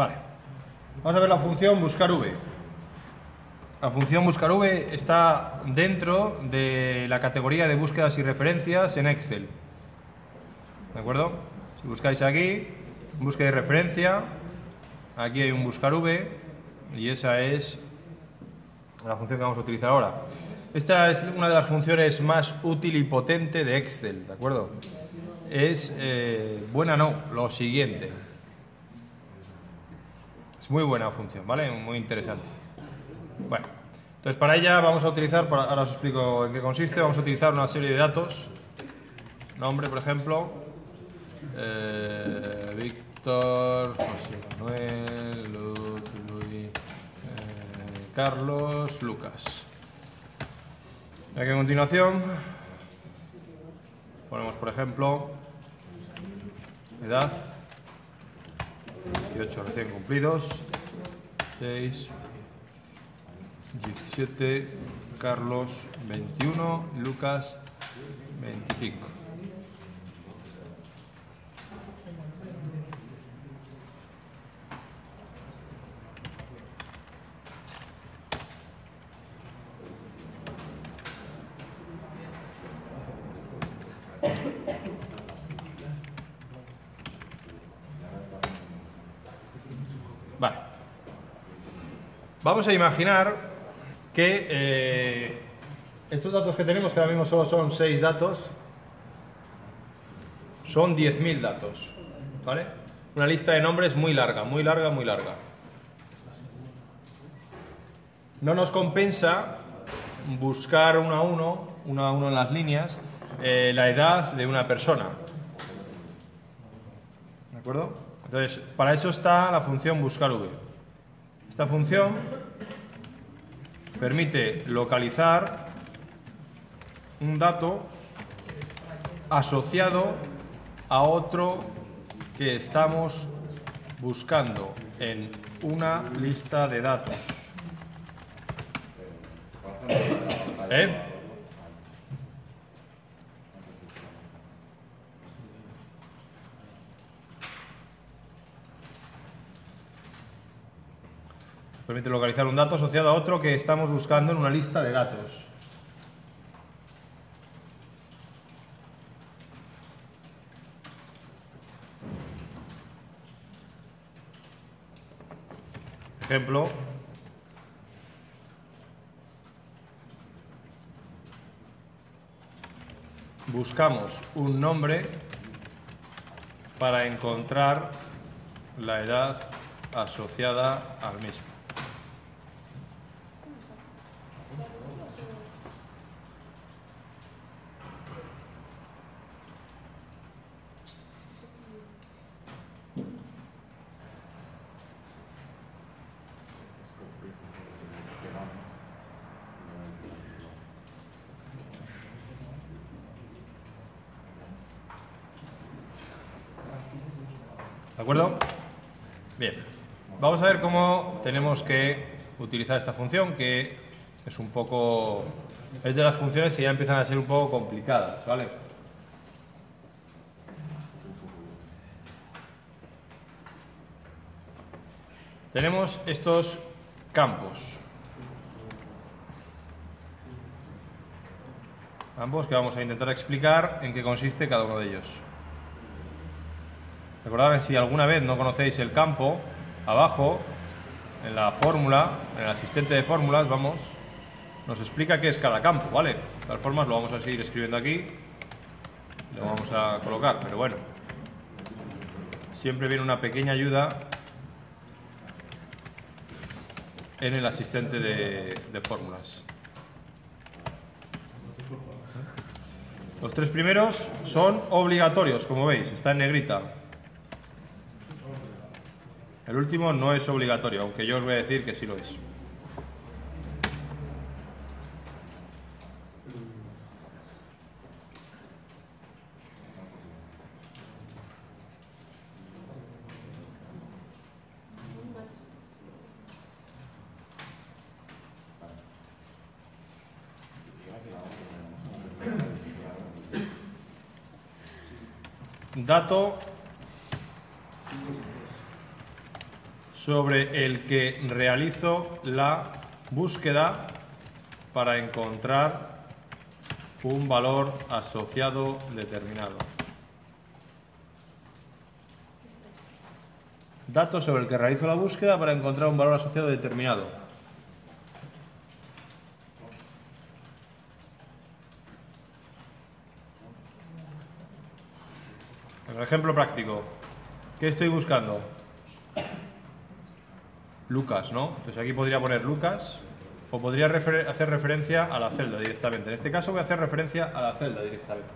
Vale. Vamos a ver la función buscar v. La función buscar v está dentro de la categoría de búsquedas y referencias en Excel. ¿De acuerdo? Si buscáis aquí, búsqueda y referencia, aquí hay un buscar v y esa es la función que vamos a utilizar ahora. Esta es una de las funciones más útil y potente de Excel, ¿de acuerdo? Es eh, buena no, lo siguiente. Muy buena función, ¿vale? Muy interesante. Bueno, entonces para ella vamos a utilizar, ahora os explico en qué consiste, vamos a utilizar una serie de datos. Nombre, por ejemplo, eh, Víctor, José Manuel, Luz, Luis, eh, Carlos, Lucas. Aquí a continuación ponemos, por ejemplo, edad, 18 recién cumplidos, 6, 17, Carlos 21, Lucas 25. Vale. Vamos a imaginar que eh, estos datos que tenemos, que ahora mismo solo son 6 datos, son 10.000 datos. ¿Vale? Una lista de nombres muy larga, muy larga, muy larga. No nos compensa buscar uno a uno, uno a uno en las líneas, eh, la edad de una persona. ¿De acuerdo? Entonces, para eso está la función buscar v. Esta función permite localizar un dato asociado a otro que estamos buscando en una lista de datos. ¿Eh? Permite localizar un dato asociado a otro que estamos buscando en una lista de datos. Ejemplo. Buscamos un nombre para encontrar la edad asociada al mismo. ¿De acuerdo? Bien. Vamos a ver cómo tenemos que utilizar esta función, que es un poco... Es de las funciones que ya empiezan a ser un poco complicadas, ¿vale? Tenemos estos campos. Ambos que vamos a intentar explicar en qué consiste cada uno de ellos. Recordad que si alguna vez no conocéis el campo, abajo, en la fórmula, en el asistente de fórmulas, vamos, nos explica qué es cada campo, ¿vale? De todas formas lo vamos a seguir escribiendo aquí, lo vamos a colocar, pero bueno, siempre viene una pequeña ayuda en el asistente de, de fórmulas. Los tres primeros son obligatorios, como veis, está en negrita. El último no es obligatorio, aunque yo os voy a decir que sí lo es. Dato sobre el que realizo la búsqueda para encontrar un valor asociado determinado. Datos sobre el que realizo la búsqueda para encontrar un valor asociado determinado. Ejemplo práctico, ¿qué estoy buscando? Lucas, ¿no? Entonces aquí podría poner Lucas o podría hacer referencia a la celda directamente. En este caso voy a hacer referencia a la celda directamente.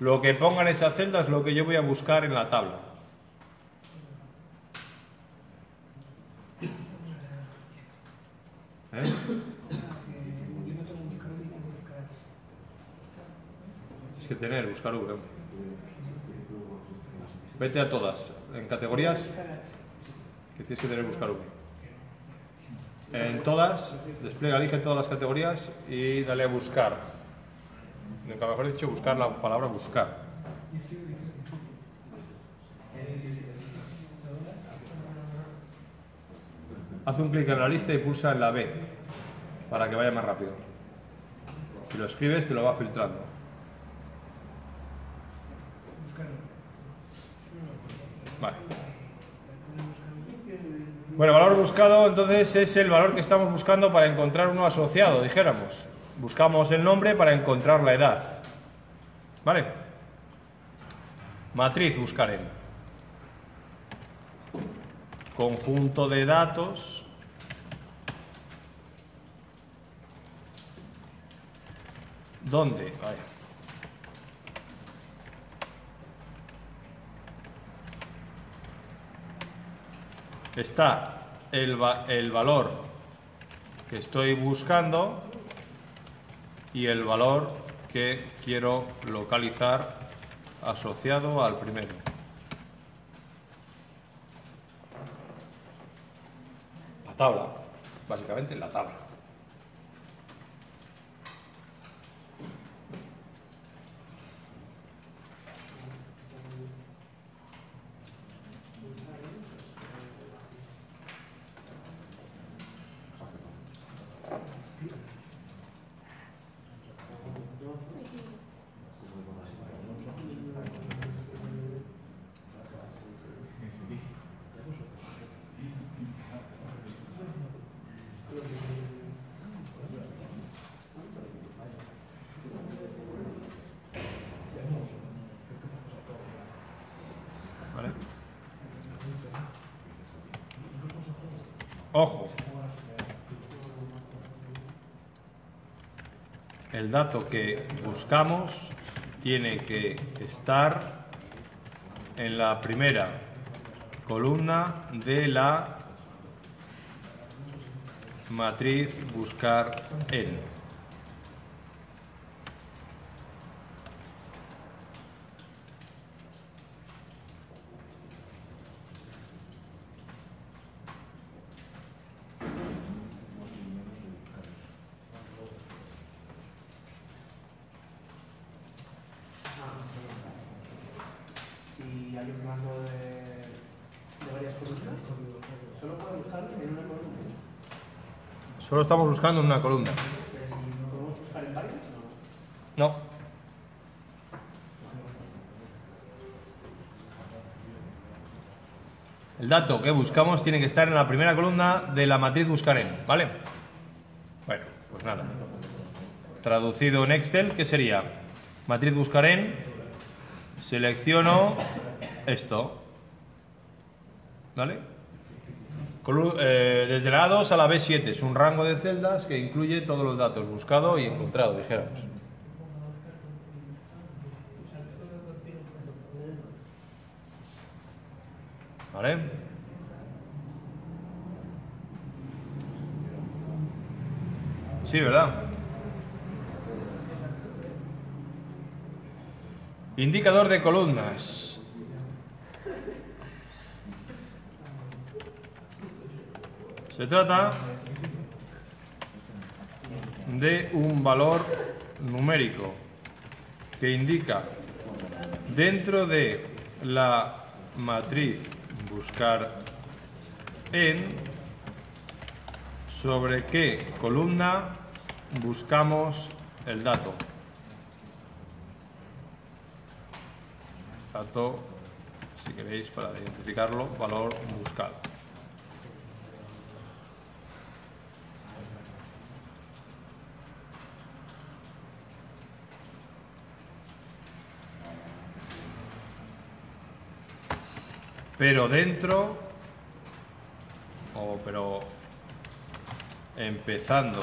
Lo que ponga en esa celda es lo que yo voy a buscar en la tabla. ¿Eh? Tienes que tener, buscar V. Vete a todas. En categorías que tienes que tener, buscar V. En todas, despliega, elige todas las categorías y dale a buscar. Nunca mejor dicho, buscar la palabra buscar. Haz un clic en la lista y pulsa en la B para que vaya más rápido. Si lo escribes, te lo va filtrando. Vale. Bueno, valor buscado entonces es el valor que estamos buscando para encontrar uno asociado, dijéramos. Buscamos el nombre para encontrar la edad. ¿Vale? Matriz buscar en. Conjunto de datos. ¿Dónde? Vaya. Está el, el valor que estoy buscando y el valor que quiero localizar asociado al primero. La tabla, básicamente la tabla. Ojo. El dato que buscamos tiene que estar en la primera columna de la matriz buscar en. Si hay un rango de, de varias columnas, solo puedo buscar en una columna. Solo estamos buscando en una columna. Podemos buscar en varias, no. No. El dato que buscamos tiene que estar en la primera columna de la matriz buscar en, ¿vale? Bueno, pues nada. Traducido en Excel, ¿qué sería? Matriz buscar en, selecciono esto, ¿vale? Eh, desde la A2 a la B7 es un rango de celdas que incluye todos los datos buscado y encontrado, dijéramos. ¿Vale? Sí, ¿verdad? Indicador de columnas. Se trata de un valor numérico que indica dentro de la matriz buscar en sobre qué columna buscamos el dato. Dato, si queréis, para identificarlo, valor buscado. Pero dentro, o pero empezando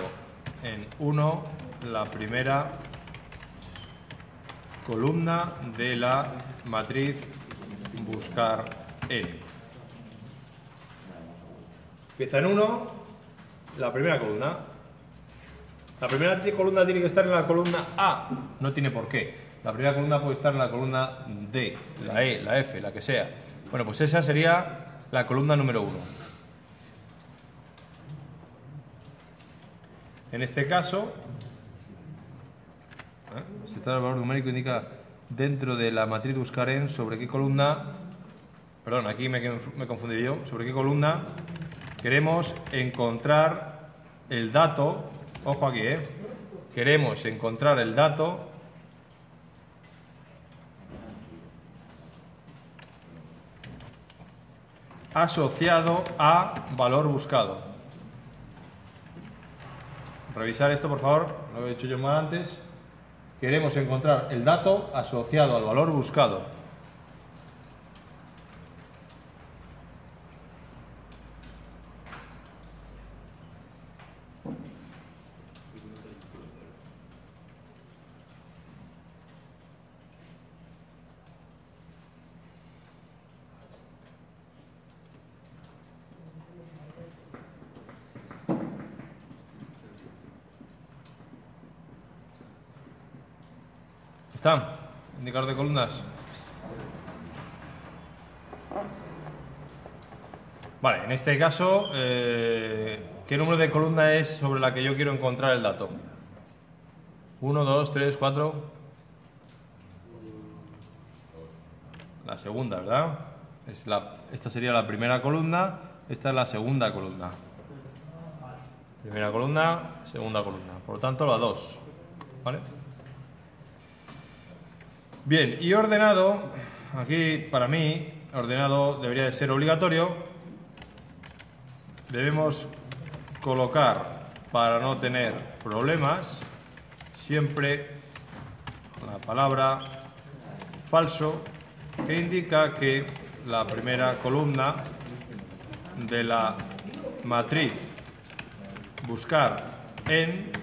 en 1, la primera columna de la matriz buscar n. Empieza en 1, la primera columna. La primera columna tiene que estar en la columna A, no tiene por qué. La primera columna puede estar en la columna D, la E, la F, la que sea. Bueno, pues esa sería la columna número 1. En este caso, ¿eh? se trata valor numérico indica dentro de la matriz buscar en sobre qué columna, perdón, aquí me, me he confundido yo, sobre qué columna queremos encontrar el dato, ojo aquí, ¿eh? queremos encontrar el dato asociado a valor buscado. Revisar esto, por favor, lo he hecho yo mal antes. Queremos encontrar el dato asociado al valor buscado. ¿Están? Indicador de columnas. Vale, en este caso, eh, ¿qué número de columna es sobre la que yo quiero encontrar el dato? 1, 2, 3, 4. La segunda, ¿verdad? Esta sería la primera columna, esta es la segunda columna. Primera columna, segunda columna. Por lo tanto, la 2. ¿Vale? Bien, y ordenado, aquí para mí, ordenado debería de ser obligatorio. Debemos colocar, para no tener problemas, siempre la palabra falso, que indica que la primera columna de la matriz buscar en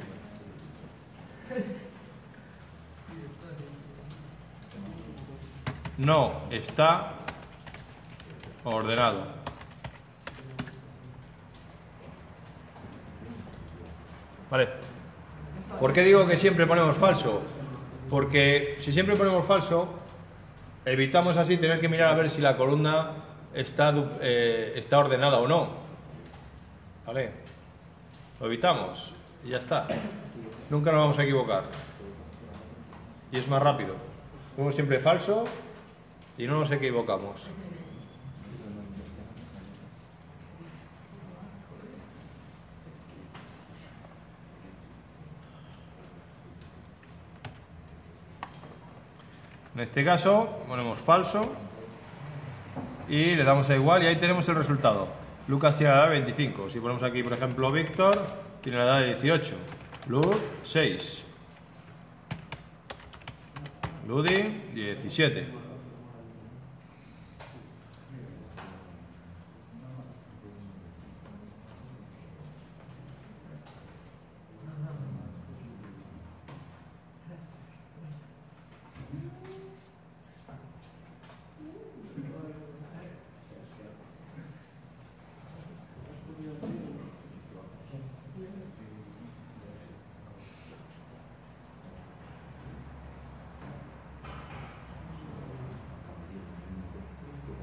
no está ordenado. ¿Vale? ¿Por qué digo que siempre ponemos falso? Porque si siempre ponemos falso, evitamos así tener que mirar a ver si la columna está, eh, está ordenada o no. ¿Vale? Lo evitamos y ya está. Nunca nos vamos a equivocar. Y es más rápido. Ponemos siempre falso y no nos equivocamos. En este caso ponemos falso y le damos a igual y ahí tenemos el resultado. Lucas tiene la edad de 25. Si ponemos aquí, por ejemplo, Víctor tiene la edad de 18. Luz, 6. Ludi, 17.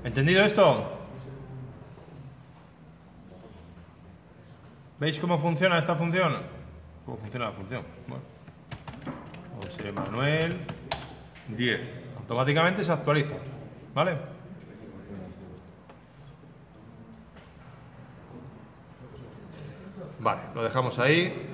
¿Entendido esto? ¿Veis cómo funciona esta función? ¿Cómo funciona la función? Bueno, José Manuel 10. Automáticamente se actualiza. ¿Vale? Vale, lo dejamos ahí.